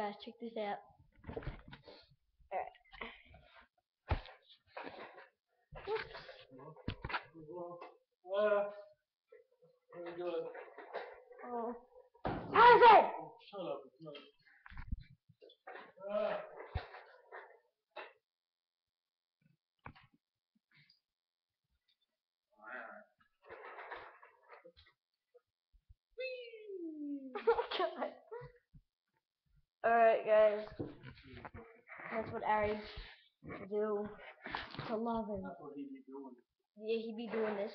guys, check this out. Alright. Uh, let me do it. Oh. Harrison! Alright, guys. That's what Ari do to love him. Yeah, he'd be doing this.